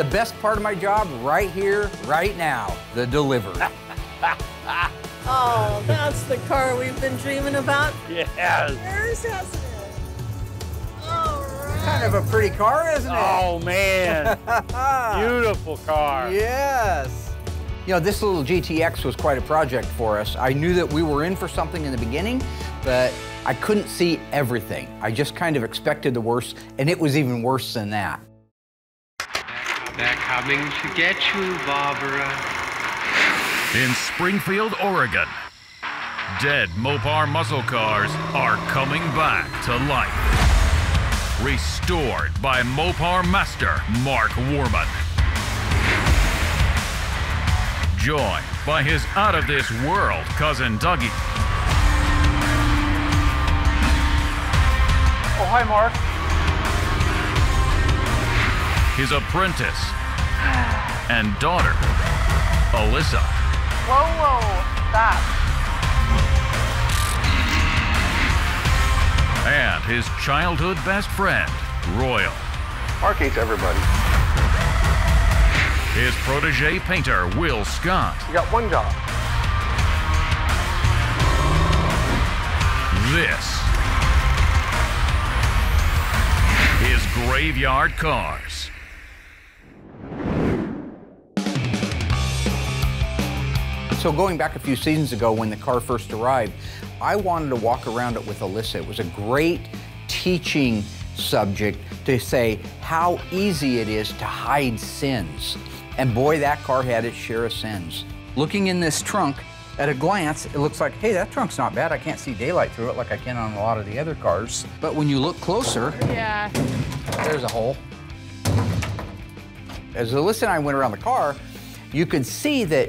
The best part of my job right here, right now, the delivery. Oh, that's the car we've been dreaming about. Yes. Years, hasn't it? All right. kind of a pretty car, isn't it? Oh, man. Beautiful car. Yes. You know, this little GTX was quite a project for us. I knew that we were in for something in the beginning, but I couldn't see everything. I just kind of expected the worst, and it was even worse than that. They're coming to get you, Barbara. In Springfield, Oregon, dead Mopar muscle cars are coming back to life. Restored by Mopar master Mark Worman. Joined by his out of this world cousin Dougie. Oh, hi, Mark. His apprentice, and daughter, Alyssa. Whoa, whoa, stop. and his childhood best friend, Royal. Mark hates everybody. His protege painter, Will Scott. You got one job. This is Graveyard Carz. So going back a few seasons ago when the car first arrived, I wanted to walk around it with Alyssa. It was a great teaching subject to say how easy it is to hide sins. And boy, that car had its share of sins. Looking in this trunk, at a glance, it looks like, hey, that trunk's not bad. I can't see daylight through it like I can on a lot of the other cars. But when you look closer, Yeah. there's a hole. As Alyssa and I went around the car, you could see that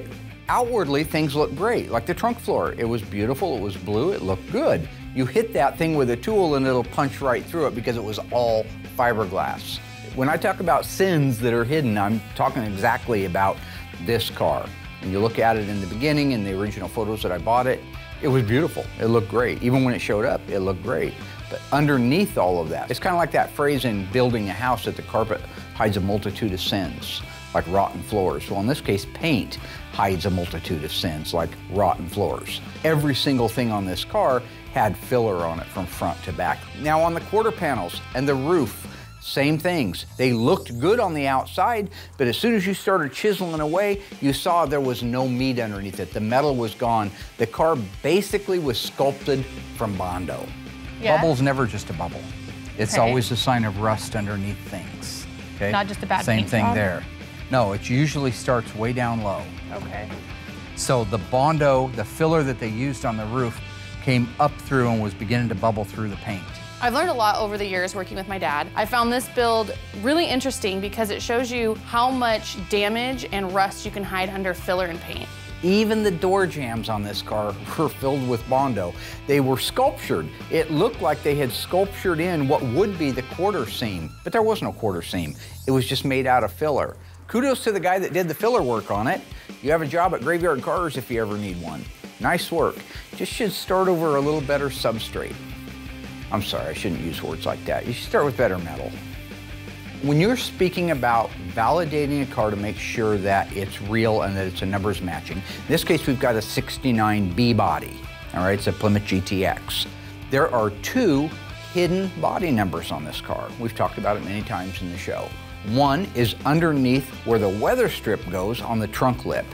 outwardly things looked great, like the trunk floor. It was beautiful, it was blue, it looked good. You hit that thing with a tool and it'll punch right through it because it was all fiberglass. When I talk about sins that are hidden, I'm talking exactly about this car. When you look at it in the beginning, in the original photos that I bought it, it was beautiful. It looked great. Even when it showed up, it looked great. But underneath all of that, it's kind of like that phrase in building a house that the carpet hides a multitude of sins, like rotten floors. Well, in this case, paint hides a multitude of sins, like rotten floors. Every single thing on this car had filler on it from front to back. Now, on the quarter panels and the roof, same things. They looked good on the outside, but as soon as you started chiseling away, you saw there was no meat underneath it. The metal was gone. The car basically was sculpted from Bondo. Yeah. Bubble's never just a bubble. It's Okay. always a sign of rust underneath things. Okay? Not just a bad Same thing job? there. No, it usually starts way down low. Okay. So the Bondo, the filler that they used on the roof, came up through and was beginning to bubble through the paint. I've learned a lot over the years working with my dad. I found this build really interesting because it shows you how much damage and rust you can hide under filler and paint. Even the door jambs on this car were filled with Bondo. They were sculptured. It looked like they had sculptured in what would be the quarter seam, but there was no quarter seam. It was just made out of filler. Kudos to the guy that did the filler work on it. You have a job at Graveyard Carz if you ever need one. Nice work. Just should start over a little better substrate. I'm sorry, I shouldn't use words like that. You should start with better metal. When you're speaking about validating a car to make sure that it's real and that it's a numbers matching, in this case we've got a 69B body, all right, it's a Plymouth GTX. There are two hidden body numbers on this car. We've talked about it many times in the show. One is underneath where the weather strip goes on the trunk lip.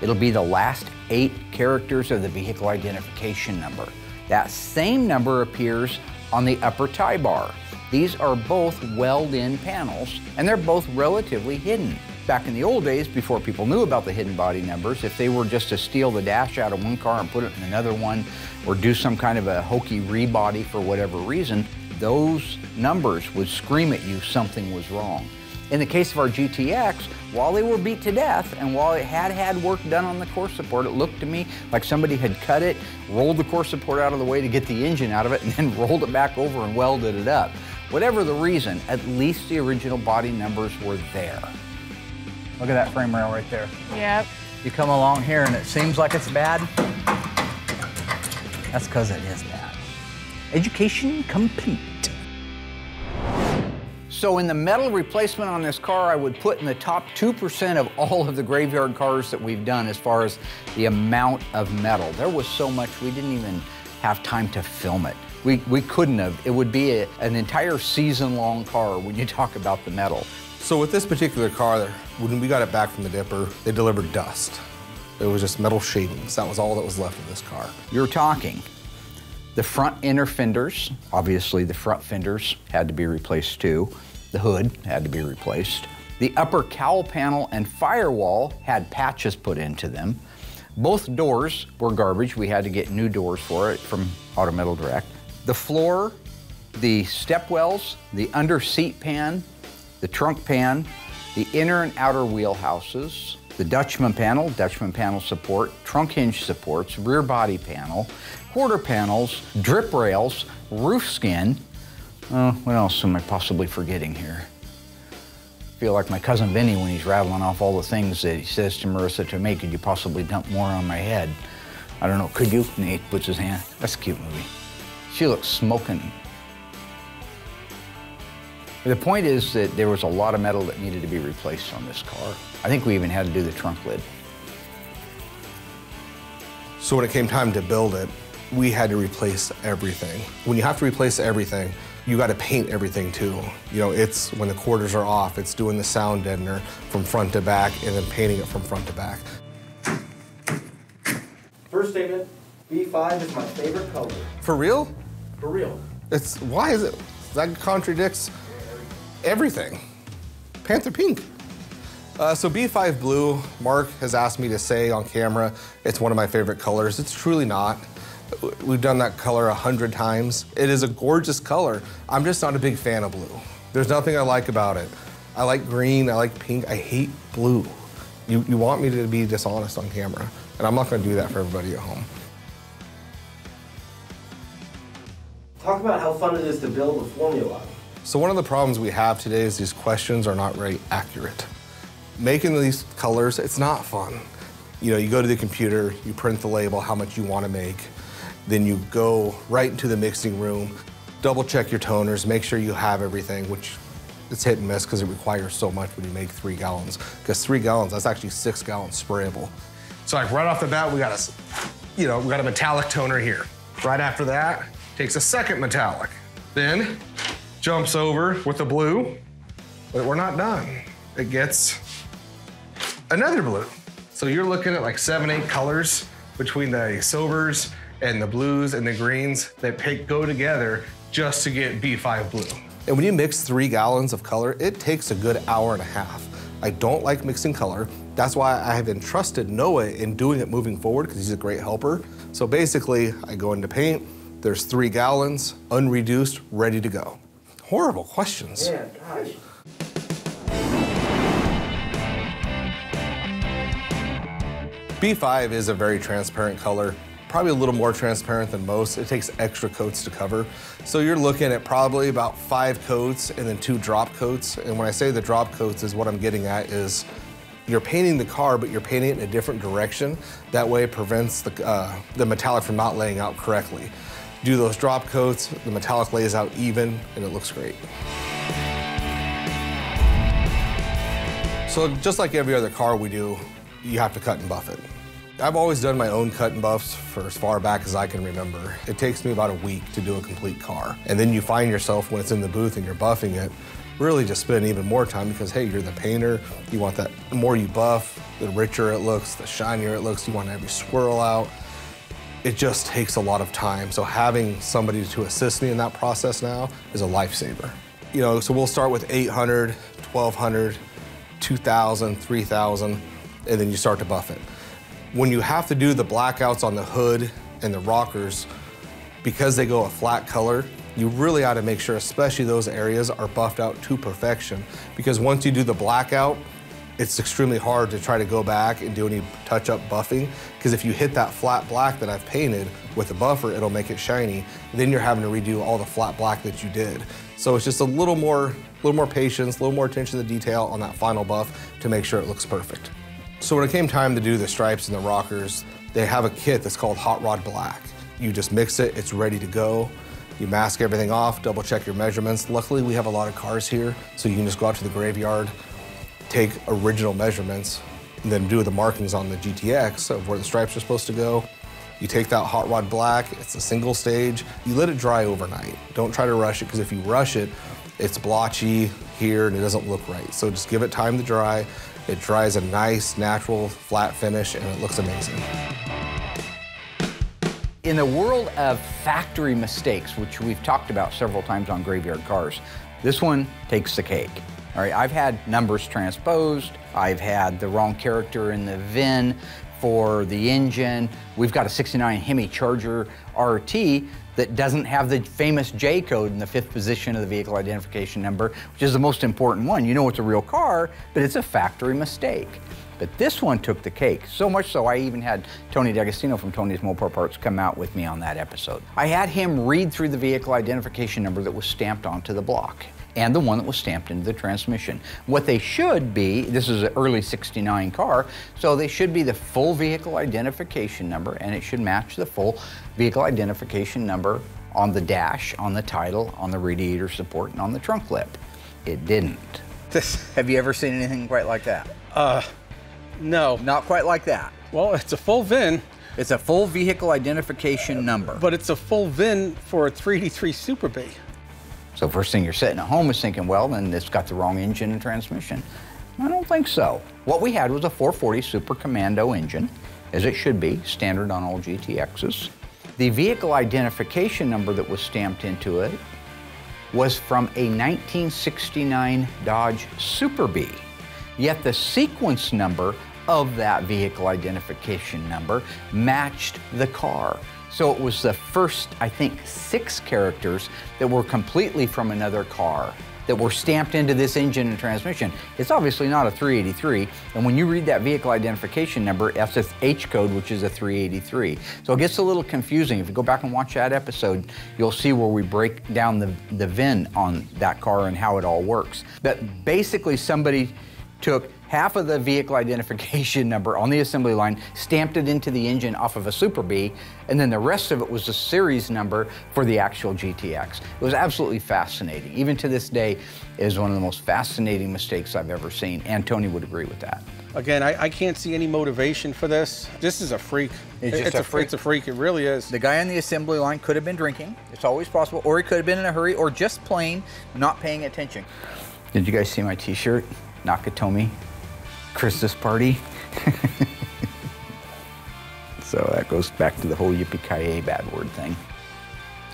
It'll be the last eight characters of the vehicle identification number. That same number appears on the upper tie bar. These are both weld-in panels, and they're both relatively hidden. Back in the old days, before people knew about the hidden body numbers, if they were just to steal the dash out of one car and put it in another one, or do some kind of a hokey rebody for whatever reason, those numbers would scream at you something was wrong. In the case of our GTX, while they were beat to death and while it had had work done on the core support, it looked to me like somebody had cut it, rolled the core support out of the way to get the engine out of it, and then rolled it back over and welded it up. Whatever the reason, at least the original body numbers were there. Look at that frame rail right there. Yep. You come along here and it seems like it's bad. That's because it is bad. Education complete. So in the metal replacement on this car, I would put in the top 2% of all of the graveyard cars that we've done as far as the amount of metal. There was so much we didn't even have time to film it. We, we couldn't have. It would be a, an entire season-long car when you talk about the metal. So with this particular car, when we got it back from the dipper, they delivered dust. It was just metal shavings. That was all that was left of this car. You're talking the front inner fenders, obviously the front fenders had to be replaced too. The hood had to be replaced. The upper cowl panel and firewall had patches put into them. Both doors were garbage. We had to get new doors for it from Auto Metal Direct. The floor, the step wells, the under seat pan, the trunk pan, the inner and outer wheel houses, the Dutchman panel, Dutchman panel support, trunk hinge supports, rear body panel, quarter panels, drip rails, roof skin. Uh, what else am I possibly forgetting here? I feel like my cousin Vinny when he's rattling off all the things that he says to Marissa to me, could you possibly dump more on my head? I don't know, could you? Nate puts his hand. That's a cute movie. She looks smoking. The point is that there was a lot of metal that needed to be replaced on this car. I think we even had to do the trunk lid. So when it came time to build it, we had to replace everything. When you have to replace everything, you got to paint everything too. You know, it's when the quarters are off, it's doing the sound deadener from front to back and then painting it from front to back. First statement, B5 is my favorite color. For real? For real. It's why is it that contradicts everything? Panther pink. Uh, so B5 blue, Mark has asked me to say on camera, it's one of my favorite colors. It's truly not. We've done that color a hundred times. It is a gorgeous color. I'm just not a big fan of blue. There's nothing I like about it. I like green, I like pink, I hate blue. You, you want me to be dishonest on camera, and I'm not gonna do that for everybody at home. Talk about how fun it is to build a formula. So one of the problems we have today is these questions are not very accurate. Making these colors, it's not fun. You know, you go to the computer, you print the label, how much you want to make, then you go right into the mixing room, double check your toners, make sure you have everything, which it's hit and miss because it requires so much when you make three gallons. Because three gallons, that's actually six gallons sprayable. So like right off the bat, we got a, you know, we got a metallic toner here. Right after that, takes a second metallic. Then jumps over with the blue, but we're not done. It gets another blue. So you're looking at like seven, eight colors between the silvers and the blues and the greens that pick, go together just to get B5 blue. And when you mix three gallons of color, it takes a good hour and a half. I don't like mixing color. That's why I have entrusted Noah in doing it moving forward because he's a great helper. So basically, I go into paint, there's three gallons, unreduced, ready to go. Horrible questions. Yeah, gosh. B5 is a very transparent color, probably a little more transparent than most. It takes extra coats to cover. So you're looking at probably about five coats and then two drop coats. And when I say the drop coats is what I'm getting at is you're painting the car, but you're painting it in a different direction. That way it prevents the, uh, the metallic from not laying out correctly. Do those drop coats, the metallic lays out even, and it looks great. So just like every other car we do, you have to cut and buff it. I've always done my own cut and buffs for as far back as I can remember. It takes me about a week to do a complete car. And then you find yourself when it's in the booth and you're buffing it, really just spending even more time because, hey, you're the painter. You want that, the more you buff, the richer it looks, the shinier it looks. You want every swirl out. It just takes a lot of time. So having somebody to assist me in that process now is a lifesaver. You know, so we'll start with 800, 1200, 2000, 3000, and then you start to buff it. When you have to do the blackouts on the hood and the rockers, because they go a flat color, you really ought to make sure, especially those areas, are buffed out to perfection. Because once you do the blackout, it's extremely hard to try to go back and do any touch-up buffing. Because if you hit that flat black that I've painted with the buffer, it'll make it shiny. Then you're having to redo all the flat black that you did. So it's just a little more, little more patience, a little more attention to detail on that final buff to make sure it looks perfect. So when it came time to do the stripes and the rockers, they have a kit that's called Hot Rod Black. You just mix it, it's ready to go. You mask everything off, double check your measurements. Luckily, we have a lot of cars here, so you can just go out to the graveyard, take original measurements, and then do the markings on the GTX of where the stripes are supposed to go. You take that hot rod black, it's a single stage. You let it dry overnight. Don't try to rush it, because if you rush it, it's blotchy here and it doesn't look right. So just give it time to dry. It dries a nice, natural, flat finish, and it looks amazing. In the world of factory mistakes, which we've talked about several times on Graveyard Carz, this one takes the cake. All right, I've had numbers transposed, I've had the wrong character in the VIN for the engine. We've got a 69 Hemi Charger RT that doesn't have the famous J code in the fifth position of the vehicle identification number, which is the most important one. You know it's a real car, but it's a factory mistake. But this one took the cake, so much so I even had Tony D'Agostino from Tony's Mopar Parts come out with me on that episode. I had him read through the vehicle identification number that was stamped onto the block and the one that was stamped into the transmission. What they should be, this is an early 69 car, so they should be the full vehicle identification number and it should match the full vehicle identification number on the dash, on the title, on the radiator support, and on the trunk lip. It didn't. Have you ever seen anything quite like that? Uh, no. Not quite like that. Well, it's a full VIN. It's a full vehicle identification number. But it's a full VIN for a 383 Super Bee. So first thing you're sitting at home is thinking, well, then it's got the wrong engine and transmission. I don't think so. What we had was a 440 Super Commando engine, as it should be, standard on all GTXs. The vehicle identification number that was stamped into it was from a 1969 Dodge Super Bee. Yet the sequence number of that vehicle identification number matched the car. So it was the first, I think, six characters that were completely from another car that were stamped into this engine and transmission. It's obviously not a 383, and when you read that vehicle identification number, that's a H code, which is a 383. So it gets a little confusing. If you go back and watch that episode, you'll see where we break down the, the VIN on that car and how it all works. But basically, somebody took half of the vehicle identification number on the assembly line, stamped it into the engine off of a Super Bee, and then the rest of it was the series number for the actual GTX. It was absolutely fascinating. Even to this day, it is one of the most fascinating mistakes I've ever seen, and Tony would agree with that. Again, I, I can't see any motivation for this. This is a freak. It's just a freak. It's a freak. It really is. The guy on the assembly line could have been drinking. It's always possible. Or he could have been in a hurry, or just plain not paying attention. Did you guys see my t-shirt? Nakatomi Christmas party. so that goes back to the whole yippee bad word thing.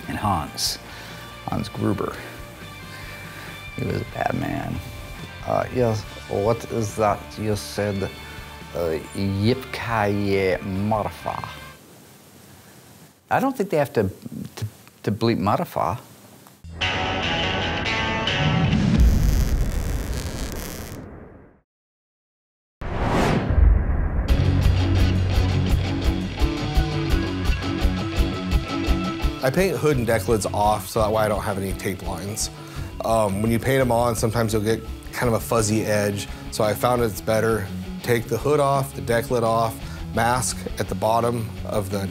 And Hans, Hans Gruber, he was a bad man. Uh, yes, what is that you said? Uh, Yippee Marfa. I don't think they have to, to, to bleep Marfa. I paint hood and deck lids off so that way I don't have any tape lines. Um, when you paint them on, sometimes you'll get kind of a fuzzy edge. So I found it's better, take the hood off, the deck lid off, mask at the bottom of the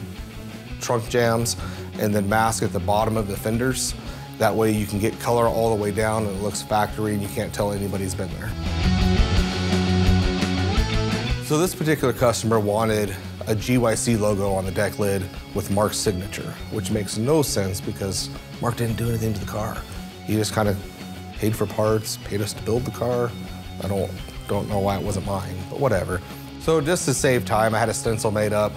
trunk jambs, and then mask at the bottom of the fenders. That way you can get color all the way down and it looks factory and you can't tell anybody's been there. So this particular customer wanted a GYC logo on the deck lid with Mark's signature, which makes no sense because Mark didn't do anything to the car. He just kind of paid for parts, paid us to build the car. I don't, don't know why it wasn't mine, but whatever. So just to save time, I had a stencil made up,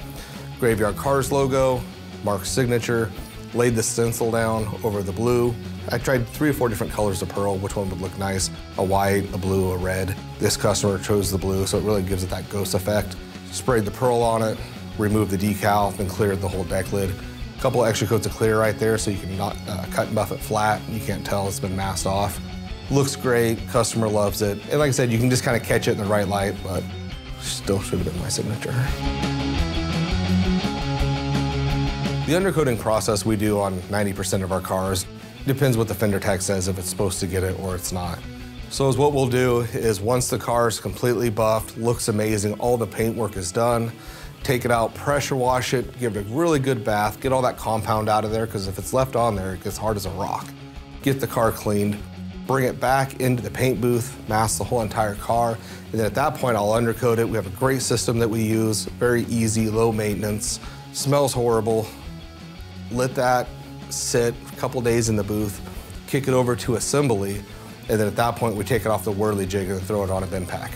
Graveyard Carz logo, Mark's signature, laid the stencil down over the blue. I tried three or four different colors of pearl, which one would look nice, a white, a blue, a red. This customer chose the blue, so it really gives it that ghost effect sprayed the pearl on it, removed the decal, then cleared the whole deck lid. A couple extra coats of clear right there so you can not uh, cut and buff it flat. You can't tell it's been masked off. Looks great, customer loves it. And like I said, you can just kind of catch it in the right light, but still should have been my signature. The undercoating process we do on 90% of our cars depends what the fender tag says if it's supposed to get it or it's not. So is what we'll do is once the car is completely buffed, looks amazing, all the paint work is done, take it out, pressure wash it, give it a really good bath, get all that compound out of there, because if it's left on there, it gets hard as a rock. Get the car cleaned, bring it back into the paint booth, mask the whole entire car, and then at that point I'll undercoat it. We have a great system that we use, very easy, low maintenance, smells horrible. Let that sit a couple days in the booth, kick it over to assembly, and then at that point we take it off the whirly jig and throw it on a bin pack.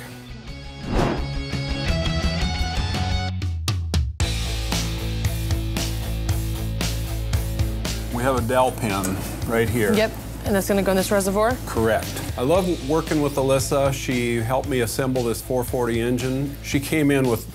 We have a dowel pin right here. Yep, and that's gonna go in this reservoir? Correct. I love working with Alyssa. She helped me assemble this 440 engine. She came in with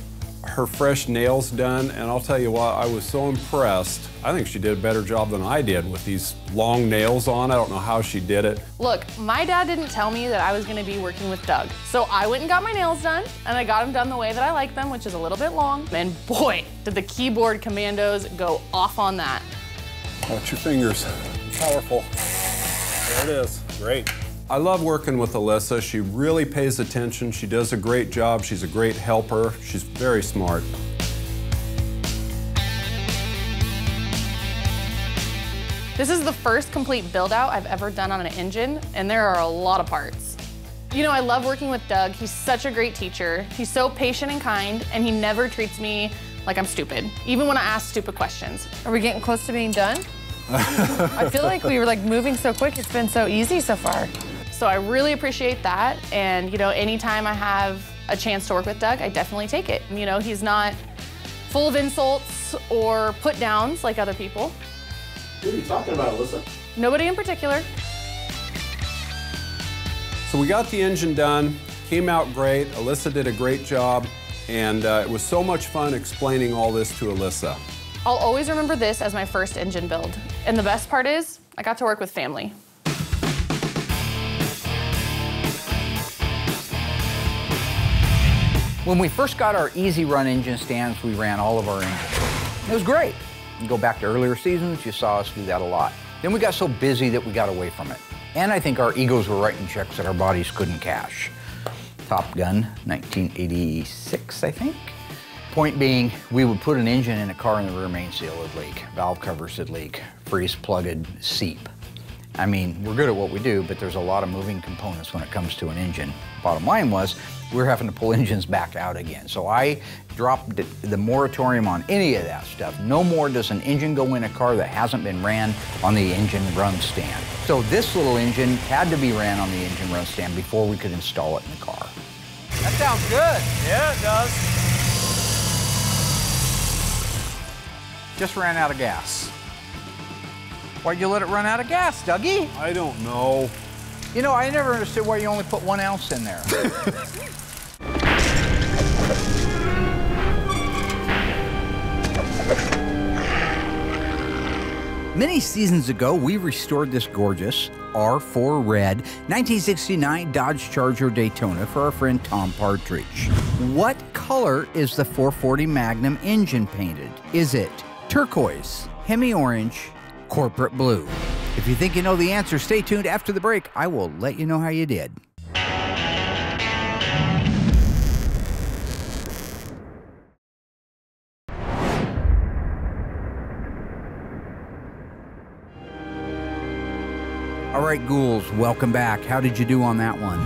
her fresh nails done, and I'll tell you what, I was so impressed. I think she did a better job than I did with these long nails on. I don't know how she did it. Look, my dad didn't tell me that I was gonna be working with Doug. So I went and got my nails done, and I got them done the way that I like them, which is a little bit long. And boy, did the keyboard commandos go off on that. Watch your fingers. Powerful. There it is. Great. I love working with Alyssa. She really pays attention. She does a great job. She's a great helper. She's very smart. This is the first complete build out I've ever done on an engine, and there are a lot of parts. You know, I love working with Doug. He's such a great teacher. He's so patient and kind, and he never treats me like I'm stupid, even when I ask stupid questions. Are we getting close to being done? I feel like we were like moving so quick. It's been so easy so far. So I really appreciate that. And you know, anytime I have a chance to work with Doug, I definitely take it. You know, he's not full of insults or put downs like other people. Who are you talking about, Alyssa? Nobody in particular. So we got the engine done, came out great. Alyssa did a great job, and uh, it was so much fun explaining all this to Alyssa. I'll always remember this as my first engine build. And the best part is, I got to work with family. When we first got our easy run engine stands, we ran all of our engines. It was great. You go back to earlier seasons, you saw us do that a lot. Then we got so busy that we got away from it. And I think our egos were writing checks that our bodies couldn't cash. Top Gun, 1986, I think. Point being, we would put an engine in a car and the rear main seal would leak, valve covers would leak, freeze plugged seep. I mean, we're good at what we do, but there's a lot of moving components when it comes to an engine. Bottom line was, we're having to pull engines back out again. So I dropped the moratorium on any of that stuff. No more does an engine go in a car that hasn't been ran on the engine run stand. So this little engine had to be ran on the engine run stand before we could install it in the car. That sounds good. Yeah, it does. Just ran out of gas. Why'd you let it run out of gas, Dougie? I don't know. You know, I never understood why you only put one ounce in there. Many seasons ago, we restored this gorgeous R4 Red 1969 Dodge Charger Daytona for our friend Tom Partridge. What color is the 440 Magnum engine painted? Is it turquoise, hemi orange, corporate blue? If you think you know the answer, stay tuned after the break. I will let you know how you did. All right, ghouls, welcome back. How did you do on that one?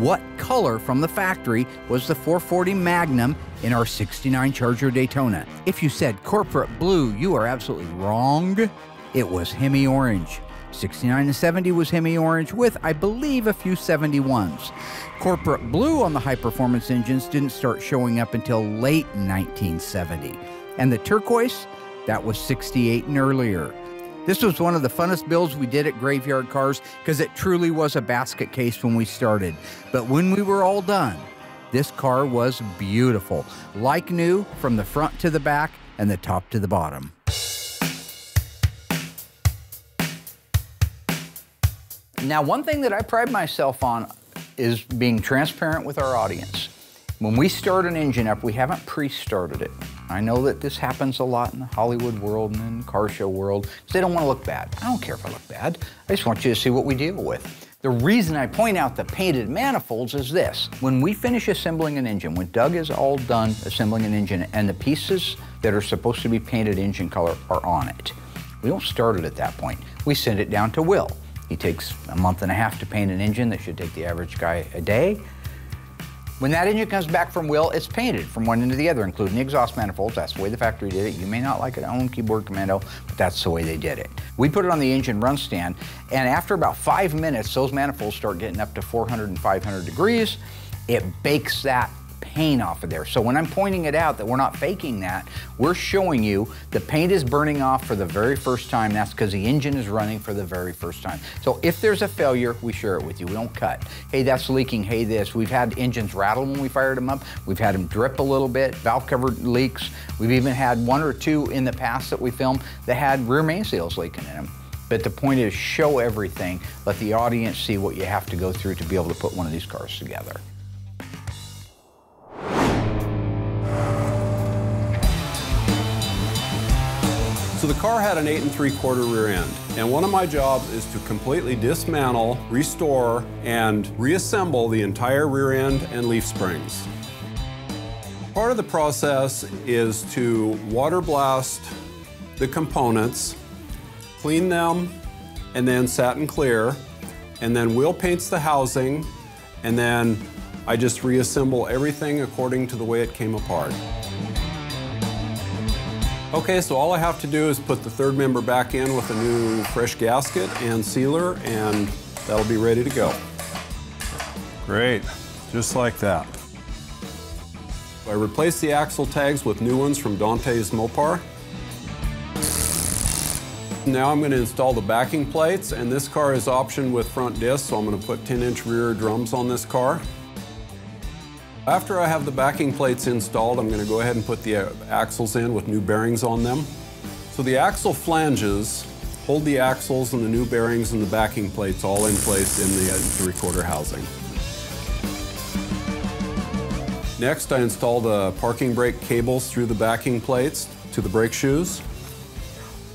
What color from the factory was the 440 Magnum in our 69 Charger Daytona? If you said corporate blue, you are absolutely wrong. It was Hemi Orange. 69 to 70 was Hemi Orange with, I believe, a few 71s. Corporate blue on the high performance engines didn't start showing up until late 1970. And the turquoise, that was 68 and earlier. This was one of the funnest builds we did at Graveyard Carz because it truly was a basket case when we started. But when we were all done, this car was beautiful, like new from the front to the back and the top to the bottom. Now, one thing that I pride myself on is being transparent with our audience. When we start an engine up, we haven't pre-started it. I know that this happens a lot in the Hollywood world and in the car show world, because they don't want to look bad. I don't care if I look bad. I just want you to see what we deal with. The reason I point out the painted manifolds is this. When we finish assembling an engine, when Doug is all done assembling an engine and the pieces that are supposed to be painted engine color are on it, we don't start it at that point. We send it down to Will. He takes a month and a half to paint an engine that should take the average guy a day. When that engine comes back from Will, it's painted from one end to the other, including the exhaust manifolds. That's the way the factory did it. You may not like it on Keyboard Commando, but that's the way they did it. We put it on the engine run stand, and after about five minutes, those manifolds start getting up to 400 and 500 degrees. It bakes that paint off of there. So when I'm pointing it out that we're not faking that, we're showing you the paint is burning off for the very first time. That's because the engine is running for the very first time. So if there's a failure, we share it with you. We don't cut. Hey, that's leaking. Hey, this. We've had engines rattle when we fired them up. We've had them drip a little bit, valve cover leaks. We've even had one or two in the past that we filmed that had rear main seals leaking in them. But the point is show everything. Let the audience see what you have to go through to be able to put one of these cars together. So the car had an eight and three quarter rear end. And one of my jobs is to completely dismantle, restore, and reassemble the entire rear end and leaf springs. Part of the process is to water blast the components, clean them, and then satin clear, and then Will paints the housing, and then I just reassemble everything according to the way it came apart. Okay, so all I have to do is put the third member back in with a new fresh gasket and sealer, and that'll be ready to go. Great, just like that. I replaced the axle tags with new ones from Dante's Mopar. Now I'm going to install the backing plates, and this car is optioned with front discs, so I'm going to put 10-inch rear drums on this car. After I have the backing plates installed, I'm going to go ahead and put the uh, axles in with new bearings on them. So the axle flanges hold the axles and the new bearings and the backing plates all in place in the uh, three-quarter housing. Next, I install the parking brake cables through the backing plates to the brake shoes.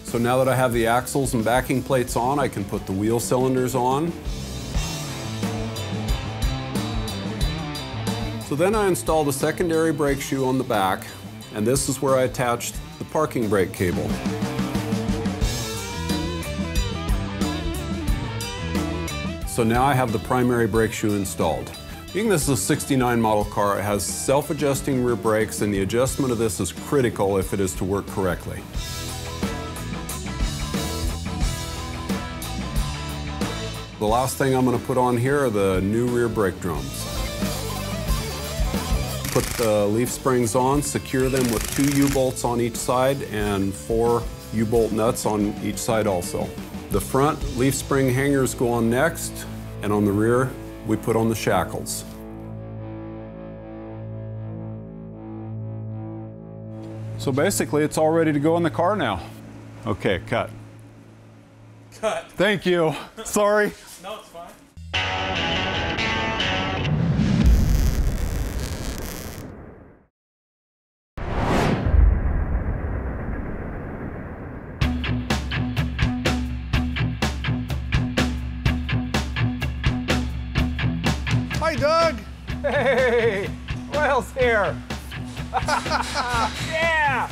So now that I have the axles and backing plates on, I can put the wheel cylinders on So then I installed a secondary brake shoe on the back, and this is where I attached the parking brake cable. So now I have the primary brake shoe installed. Being this is a 69 model car, it has self-adjusting rear brakes, and the adjustment of this is critical if it is to work correctly. The last thing I'm going to put on here are the new rear brake drums. Put the leaf springs on, secure them with two U-bolts on each side and four U-bolt nuts on each side also. The front leaf spring hangers go on next, and on the rear, we put on the shackles. So basically, it's all ready to go in the car now. Okay, cut. Cut. Thank you. Sorry. yeah.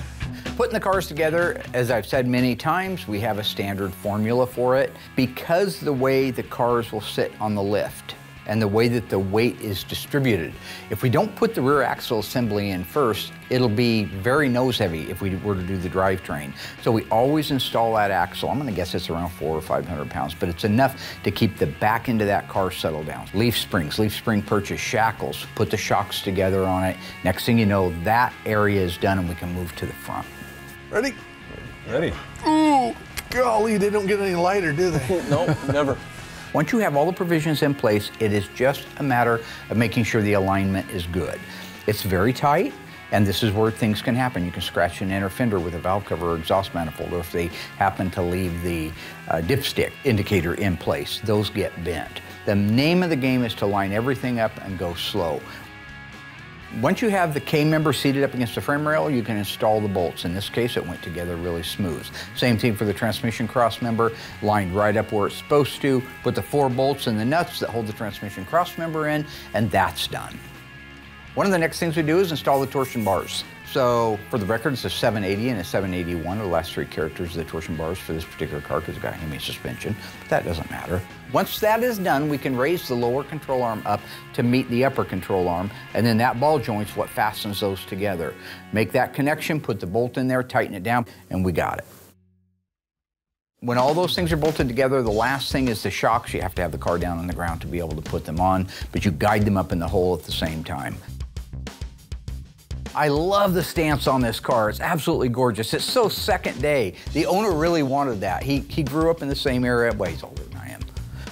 Putting the cars together, as I've said many times, we have a standard formula for it. Because the way the cars will sit on the lift and the way that the weight is distributed, if we don't put the rear axle assembly in first, it'll be very nose heavy if we were to do the drivetrain. So we always install that axle. I'm gonna guess it's around four or 500 pounds, but it's enough to keep the back end of that car settled down. Leaf springs, leaf spring purchase, shackles, put the shocks together on it. Next thing you know, that area is done and we can move to the front. Ready? Ready. Ooh, golly, they don't get any lighter, do they? nope, never. Once you have all the provisions in place, it is just a matter of making sure the alignment is good. It's very tight, and this is where things can happen. You can scratch an inner fender with a valve cover or exhaust manifold, or if they happen to leave the uh, dipstick indicator in place, those get bent. The name of the game is to line everything up and go slow. Once you have the K-member seated up against the frame rail, you can install the bolts. In this case, it went together really smooth. Same thing for the transmission cross member, lined right up where it's supposed to. Put the four bolts and the nuts that hold the transmission cross member in, and that's done. One of the next things we do is install the torsion bars. So for the record, it's a 780 and a 781 are the last three characters of the torsion bars for this particular car because it's got Hemi suspension, but that doesn't matter. Once that is done, we can raise the lower control arm up to meet the upper control arm, and then that ball joint's what fastens those together. Make that connection, put the bolt in there, tighten it down, and we got it. When all those things are bolted together, the last thing is the shocks. You have to have the car down on the ground to be able to put them on, but you guide them up in the hole at the same time. I love the stamps on this car. It's absolutely gorgeous. It's so second day. The owner really wanted that. He, he grew up in the same era. Well, he's older than I am.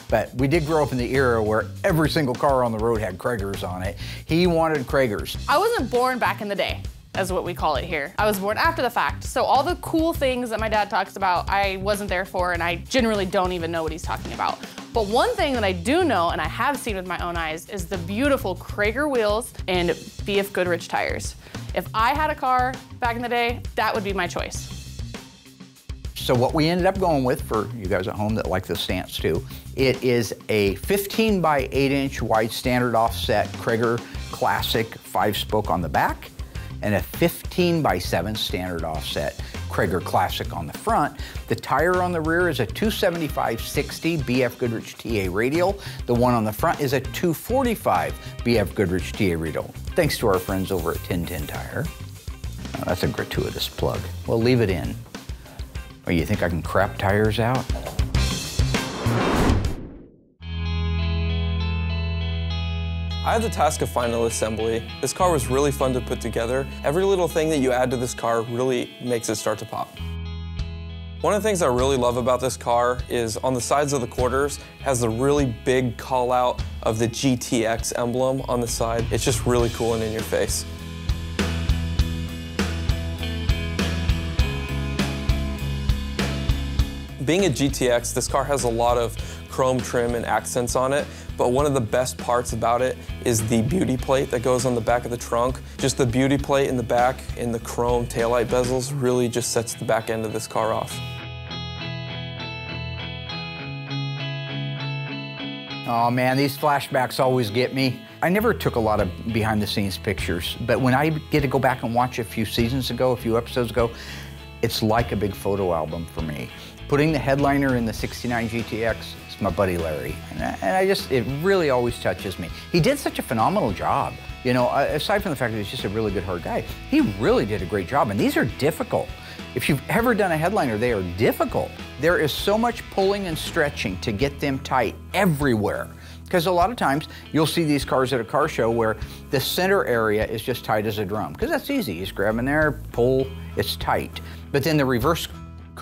But we did grow up in the era where every single car on the road had Cragars on it. He wanted Cragars. I wasn't born back in the day, as what we call it here. I was born after the fact. So all the cool things that my dad talks about, I wasn't there for, and I generally don't even know what he's talking about. But one thing that I do know, and I have seen with my own eyes, is the beautiful Cragar wheels and BF Goodrich tires. If I had a car back in the day, that would be my choice. So what we ended up going with, for you guys at home that like the stance too, it is a 15 by 8 inch wide standard offset Cragar Classic five spoke on the back and a 15 by 7 standard offset Cragar Classic on the front. The tire on the rear is a 275-60 BF Goodrich TA radial. The one on the front is a 245 BF Goodrich TA radial. Thanks to our friends over at 1010 Tire. Oh, that's a gratuitous plug. Well, leave it in. Or you think I can crap tires out? I had the task of final assembly. This car was really fun to put together. Every little thing that you add to this car really makes it start to pop. One of the things I really love about this car is on the sides of the quarters has the really big call out of the GTX emblem on the side. It's just really cool and in your face. Being a GTX, this car has a lot of chrome trim and accents on it, but one of the best parts about it is the beauty plate that goes on the back of the trunk. Just the beauty plate in the back and the chrome taillight bezels really just sets the back end of this car off. Oh man, these flashbacks always get me. I never took a lot of behind the scenes pictures, but when I get to go back and watch a few seasons ago, a few episodes ago, it's like a big photo album for me. Putting the headliner in the 69 GTX, it's my buddy Larry. And I, and I, just, it really always touches me. He did such a phenomenal job. You know, uh, aside from the fact that he's just a really good hard guy, he really did a great job. And these are difficult. If you've ever done a headliner, they are difficult. There is so much pulling and stretching to get them tight everywhere. Because a lot of times you'll see these cars at a car show where the center area is just tight as a drum. Because that's easy. You just grab in there, pull, it's tight. But then the reverse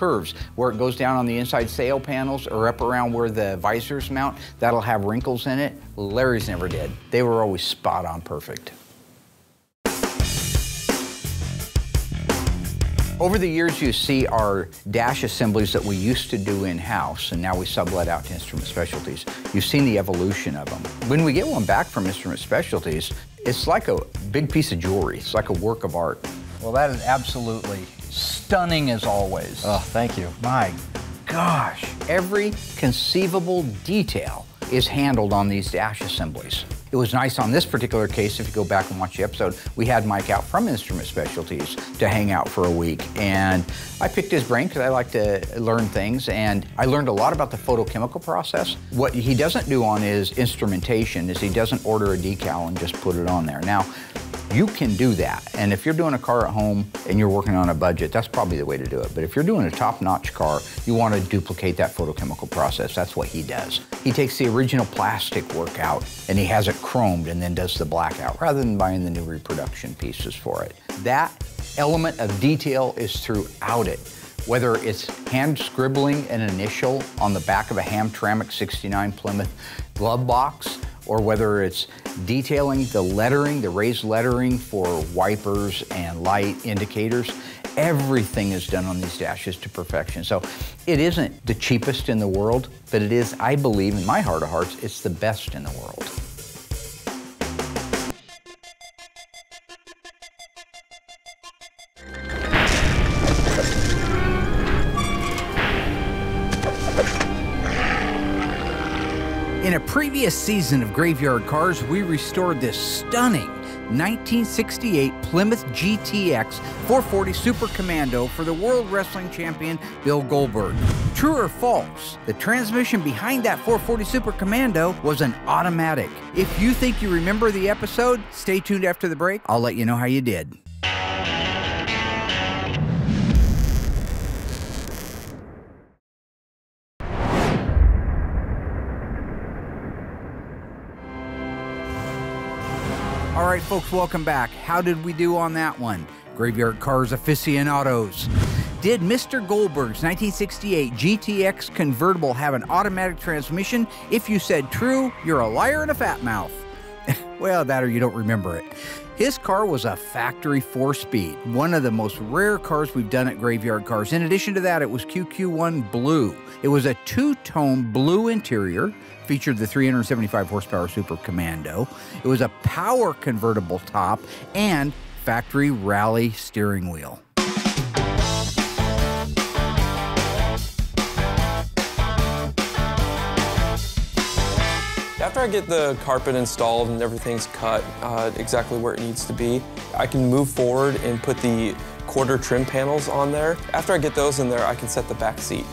curves where it goes down on the inside sail panels or up around where the visors mount, that'll have wrinkles in it. Larry's never did. They were always spot on perfect. Over the years, you see our dash assemblies that we used to do in-house, and now we sublet out to Instrument Specialties. You've seen the evolution of them. When we get one back from Instrument Specialties, it's like a big piece of jewelry. It's like a work of art. Well, that is absolutely stunning as always. Oh, thank you. My gosh, every conceivable detail is handled on these dash assemblies. It was nice on this particular case, if you go back and watch the episode, we had Mike out from Instrument Specialties to hang out for a week. And I picked his brain because I like to learn things. And I learned a lot about the photochemical process. What he doesn't do on his instrumentation is he doesn't order a decal and just put it on there. Now, you can do that. And if you're doing a car at home and you're working on a budget, that's probably the way to do it. But if you're doing a top-notch car, you want to duplicate that photochemical process. That's what he does. He takes the original plastic work out and he has it chromed and then does the blackout rather than buying the new reproduction pieces for it. That element of detail is throughout it. Whether it's hand scribbling an initial on the back of a Hamtramck 69 Plymouth glove box, or whether it's detailing the lettering, the raised lettering for wipers and light indicators, everything is done on these dashes to perfection. So it isn't the cheapest in the world, but it is, I believe, in my heart of hearts, it's the best in the world. Previous season of Graveyard Carz, we restored this stunning 1968 Plymouth GTX 440 Super Commando for the World Wrestling Champion Bill Goldberg. True or false, the transmission behind that 440 Super Commando was an automatic. If you think you remember the episode, stay tuned after the break. I'll let you know how you did. Right, folks, welcome back. How did we do on that one? Graveyard Carz aficionados. Did Mr. Goldberg's 1968 GTX convertible have an automatic transmission? If you said true, you're a liar and a fat mouth. well, that or you don't remember it. His car was a factory four speed, one of the most rare cars we've done at Graveyard Carz. In addition to that, it was QQ1 Blue. It was a two tone blue interior, featured the 375 horsepower Super Commando. It was a power convertible top and factory rally steering wheel. After I get the carpet installed and everything's cut uh, exactly where it needs to be, I can move forward and put the quarter trim panels on there. After I get those in there, I can set the back seat.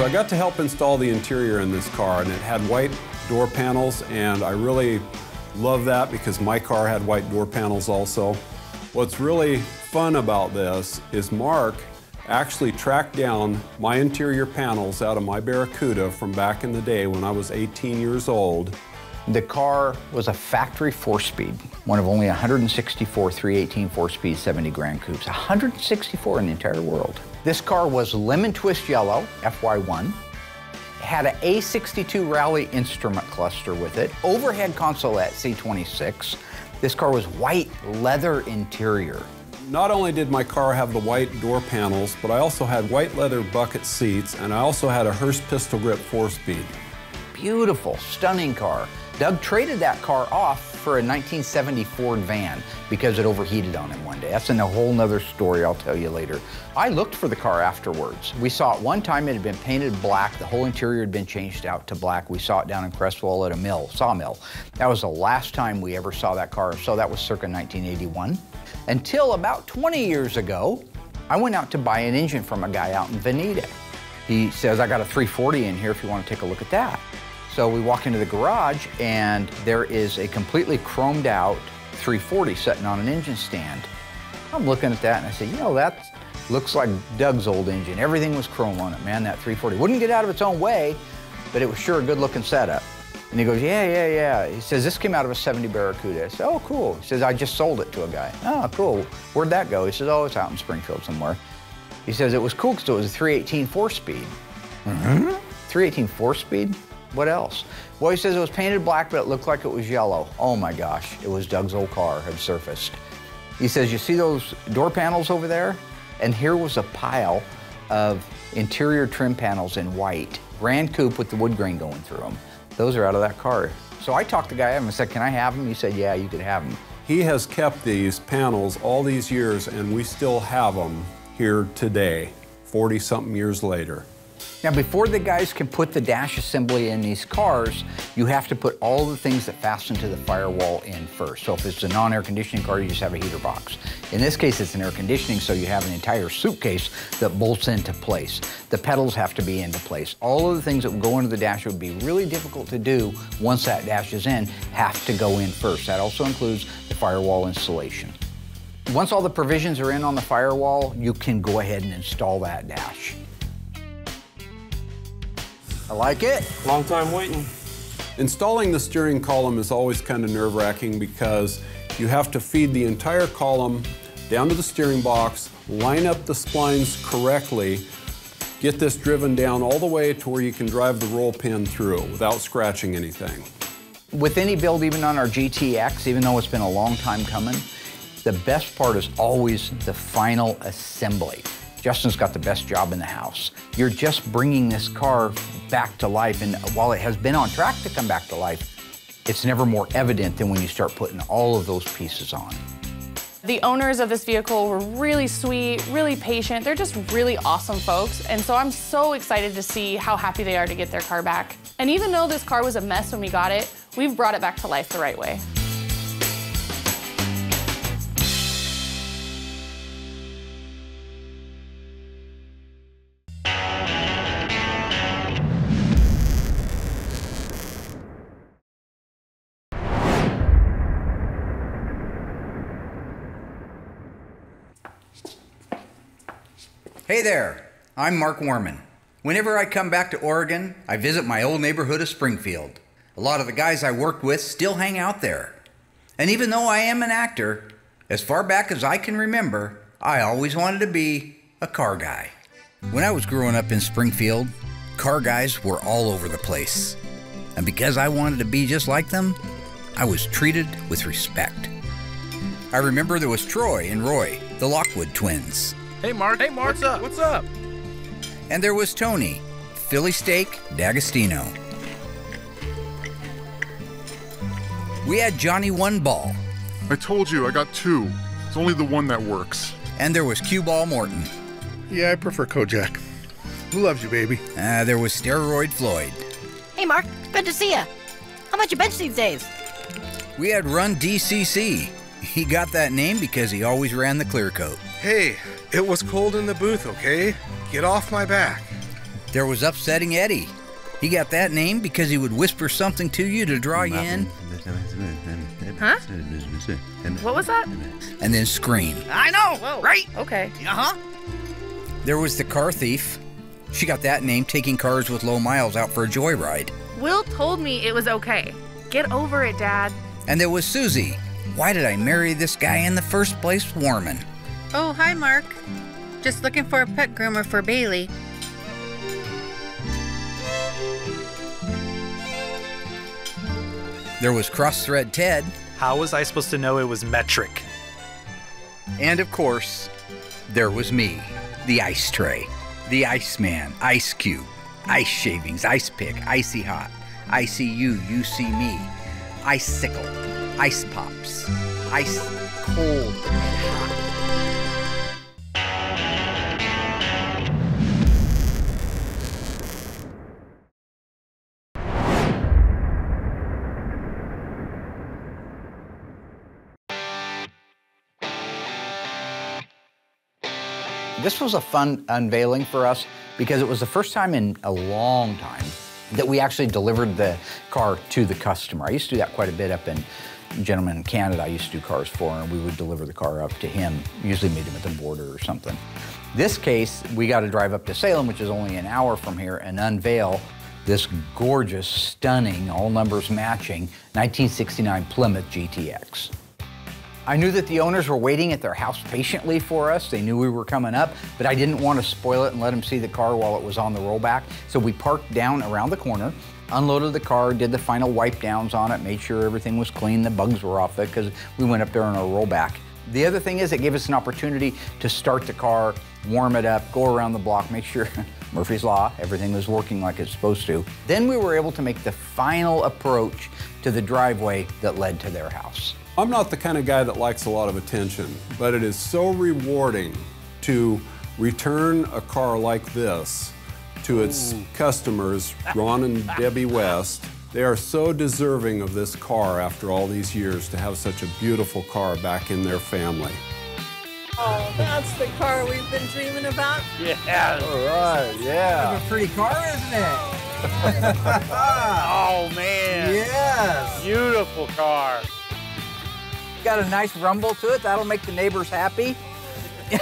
So I got to help install the interior in this car, and it had white door panels, and I really love that because my car had white door panels also. What's really fun about this is Mark actually tracked down my interior panels out of my Barracuda from back in the day when I was 18 years old. The car was a factory four-speed, one of only 164 318 four-speed 70 Grand Coupes, 164 in the entire world. This car was lemon twist yellow, FY1, had an A62 Rally instrument cluster with it, overhead console at C26. This car was white leather interior. Not only did my car have the white door panels, but I also had white leather bucket seats, and I also had a Hurst pistol grip four-speed. Beautiful, stunning car. Doug traded that car off for a 1970 Ford van because it overheated on him one day. That's in a whole nother story I'll tell you later. I looked for the car afterwards. We saw it one time, it had been painted black. The whole interior had been changed out to black. We saw it down in Creswell at a mill, sawmill. That was the last time we ever saw that car, so that was circa 1981. Until about 20 years ago, I went out to buy an engine from a guy out in Veneta. He says, I got a 340 in here if you want to take a look at that. So we walk into the garage and there is a completely chromed out 340 sitting on an engine stand. I'm looking at that and I say, you know, that looks like Doug's old engine. Everything was chrome on it, man, that 340. Wouldn't get out of its own way, but it was sure a good looking setup. And he goes, yeah, yeah, yeah. He says, this came out of a 70 Barracuda. I said, oh, cool. He says, I just sold it to a guy. Oh, cool. Where'd that go? He says, oh, it's out in Springfield somewhere. He says, it was cool because it was a 318 four-speed. Mm-hmm. 318 four-speed? What else? Well, he says it was painted black, but it looked like it was yellow. Oh my gosh, it was Doug's old car had surfaced. He says, you see those door panels over there? And here was a pile of interior trim panels in white. Grand coupe with the wood grain going through them. Those are out of that car. So I talked to the guy and I said, can I have them? He said, yeah, you could have them. He has kept these panels all these years, and we still have them here today, 40 something years later. Now, before the guys can put the dash assembly in these cars, you have to put all the things that fasten to the firewall in first. So if it's a non-air conditioning car, you just have a heater box. In this case, it's an air conditioning, so you have an entire suitcase that bolts into place. The pedals have to be into place. All of the things that would go into the dash would be really difficult to do once that dash is in, have to go in first. That also includes the firewall installation. Once all the provisions are in on the firewall, you can go ahead and install that dash. I like it. Long time waiting. Installing the steering column is always kind of nerve wracking because you have to feed the entire column down to the steering box, line up the splines correctly, get this driven down all the way to where you can drive the roll pin through without scratching anything. With any build, even on our GTX, even though it's been a long time coming, the best part is always the final assembly. Justin's got the best job in the house. You're just bringing this car back to life, and while it has been on track to come back to life, it's never more evident than when you start putting all of those pieces on. The owners of this vehicle were really sweet, really patient. They're just really awesome folks. And so I'm so excited to see how happy they are to get their car back. And even though this car was a mess when we got it, we've brought it back to life the right way. Hey there, I'm Mark Worman. Whenever I come back to Oregon, I visit my old neighborhood of Springfield. A lot of the guys I worked with still hang out there. And even though I am an actor, as far back as I can remember, I always wanted to be a car guy. When I was growing up in Springfield, car guys were all over the place. And because I wanted to be just like them, I was treated with respect. I remember there was Troy and Roy, the Lockwood twins. Hey, Mark. Hey, Mark. What's up? What's up? And there was Tony, Philly Steak D'Agostino. We had Johnny One Ball. I told you, I got two. It's only the one that works. And there was Cue Ball Morton. Yeah, I prefer Kojak. Who loves you, baby? Uh, there was Steroid Floyd. Hey, Mark. Good to see you. How much you bench these days? We had Run DCC. He got that name because he always ran the clear coat. Hey, it was cold in the booth, okay? Get off my back. There was Upsetting Eddie. He got that name because he would whisper something to you to draw you in Huh? What was that? and then scream. I know, right? Okay. Uh huh. There was the car thief. She got that name taking cars with low miles out for a joyride. Will told me it was okay. Get over it, Dad. And there was Susie. Why did I marry this guy in the first place, Worman? Oh, hi, Mark. Just looking for a pet groomer for Bailey. There was Crossthread Ted. How was I supposed to know it was metric? And of course, there was me, the ice tray, the Iceman, Ice Cube, Ice Shavings, Ice Pick, Icy Hot, I see you, you see me, Icicle, Ice Pops, Ice Cold This was a fun unveiling for us because it was the first time in a long time that we actually delivered the car to the customer. I used to do that quite a bit up in gentleman in Canada I used to do cars for, and we would deliver the car up to him, usually meet him at the border or something. This case, we got to drive up to Salem, which is only an hour from here, and unveil this gorgeous, stunning, all numbers matching 1969 Plymouth GTX. I knew that the owners were waiting at their house patiently for us. They knew we were coming up, but I didn't want to spoil it and let them see the car while it was on the rollback. So we parked down around the corner, unloaded the car, did the final wipe downs on it, made sure everything was clean, the bugs were off it because we went up there on our rollback. The other thing is it gave us an opportunity to start the car, warm it up, go around the block, make sure Murphy's Law, everything was working like it's supposed to. Then we were able to make the final approach to the driveway that led to their house. I'm not the kind of guy that likes a lot of attention, but it is so rewarding to return a car like this to its customers, Ron and Debbie West. They are so deserving of this car after all these years to have such a beautiful car back in their family. Oh, that's the car we've been dreaming about. Yeah. All right, yeah. a pretty car, isn't it? oh, man. Yes. Beautiful car. Got a nice rumble to it. That'll make the neighbors happy.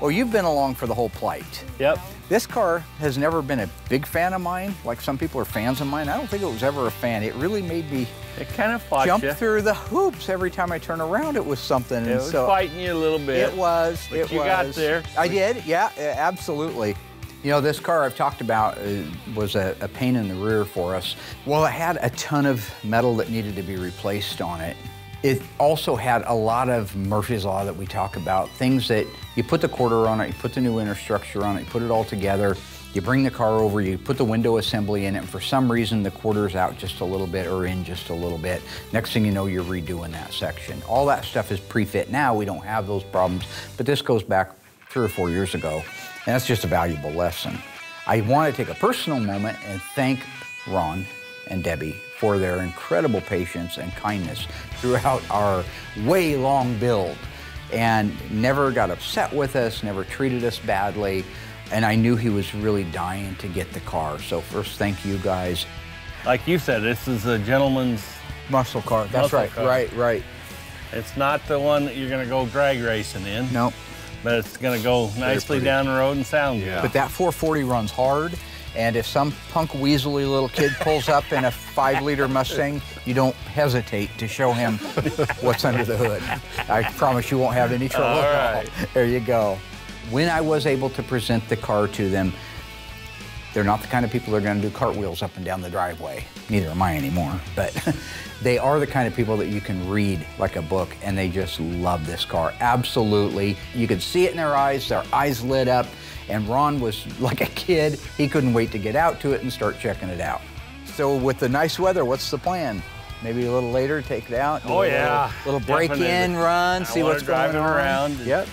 well, you've been along for the whole plight. Yep. This car has never been a big fan of mine, like some people are fans of mine. I don't think it was ever a fan. It really made me It kind of fought jump you. through the hoops every time I turn around. It was something. It and was so fighting you a little bit. It was. But it you was. got there. I did. Yeah, absolutely. You know, this car I've talked about uh, was a, a pain in the rear for us. Well, it had a ton of metal that needed to be replaced on it. It also had a lot of Murphy's Law that we talk about, things that you put the quarter on it, you put the new inner structure on it, you put it all together, you bring the car over, you put the window assembly in it, and for some reason the quarter's out just a little bit or in just a little bit. Next thing you know, you're redoing that section. All that stuff is pre-fit now. We don't have those problems, but this goes back three or four years ago, and that's just a valuable lesson. I want to take a personal moment and thank Ron and Debbie for their incredible patience and kindness throughout our way long build and never got upset with us, never treated us badly. And I knew he was really dying to get the car. So first, thank you guys. Like you said, this is a gentleman's muscle car. That's muscle right, car. right, right. It's not the one that you're going to go drag racing in. Nope. But it's going to go nicely down the road and sound good. But that 440 runs hard. And if some punk weaselly little kid pulls up in a five liter Mustang, you don't hesitate to show him what's under the hood. I promise you won't have any trouble at all. right. There you go. When I was able to present the car to them, they're not the kind of people that are going to do cartwheels up and down the driveway. Neither am I anymore. But they are the kind of people that you can read like a book, and they just love this car. Absolutely. You could see it in their eyes, their eyes lit up. And Ron was like a kid. He couldn't wait to get out to it and start checking it out. So, with the nice weather, what's the plan? Maybe a little later, take it out. Oh, a yeah. Little, little break in, run, I see what's drive going on. around Yep.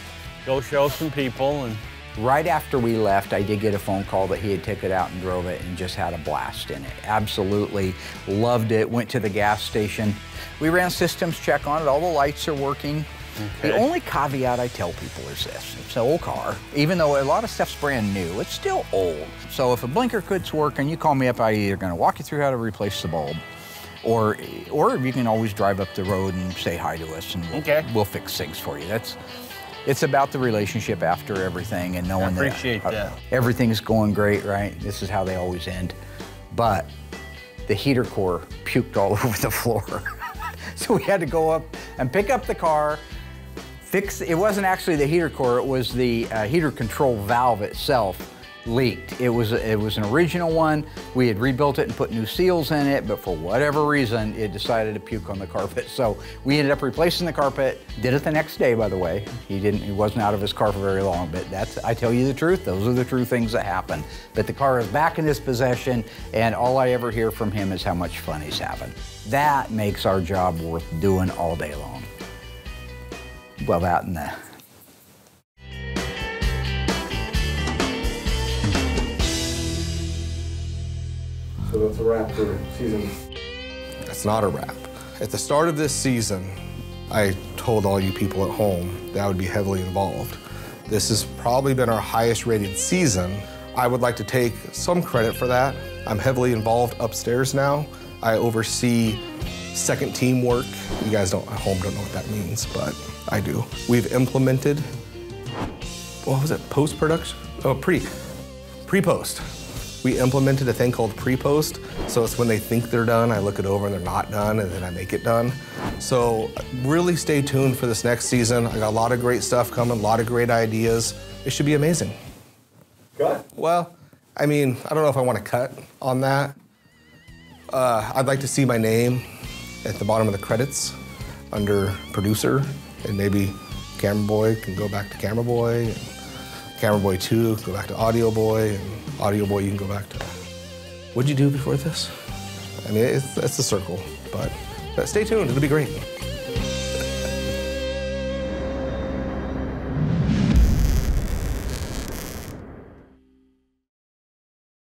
Go show some people and Right after we left, I did get a phone call that he had taken it out and drove it and just had a blast in it. Absolutely loved it. Went to the gas station. We ran systems check on it. All the lights are working. The only caveat I tell people is this. It's an old car. Even though a lot of stuff's brand new, it's still old. So if a blinker quits working, you call me up, I'm either gonna walk you through how to replace the bulb or or you can always drive up the road and say hi to us and we'll, Okay. we'll fix things for you. That's it's about the relationship after everything and knowing appreciate that, that. everything's going great, right? This is how they always end. But the heater core puked all over the floor. so we had to go up and pick up the car, fix it wasn't actually the heater core, it was the uh, heater control valve itself leaked. It was it was an original one. We had rebuilt it and put new seals in it, but for whatever reason, it decided to puke on the carpet. So we ended up replacing the carpet. Did it the next day, by the way. He didn't. He wasn't out of his car for very long. But that's I tell you the truth. Those are the true things that happen. But the car is back in his possession, and all I ever hear from him is how much fun he's having. That makes our job worth doing all day long. Well, out in there. So that's a wrap for season. That's not a wrap. At the start of this season, I told all you people at home that I would be heavily involved. This has probably been our highest rated season. I would like to take some credit for that. I'm heavily involved upstairs now. I oversee second team work. You guys don't at home don't know what that means, but I do. We've implemented what was it? Post production? Oh, pre pre post. We implemented a thing called pre post. So it's when they think they're done, I look it over and they're not done, and then I make it done. So really stay tuned for this next season. I got a lot of great stuff coming, a lot of great ideas. It should be amazing. Cut? Well, I mean, I don't know if I want to cut on that. Uh, I'd like to see my name at the bottom of the credits under producer, and maybe Camera Boy can go back to Camera Boy, and Camera Boy 2 can go back to Audio Boy, and Audio Boy you can go back to. What'd you do before this? I mean, it's, it's a circle, but, but stay tuned, it'll be great.